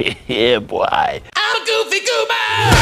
yeah, boy. I'm Goofy Goober!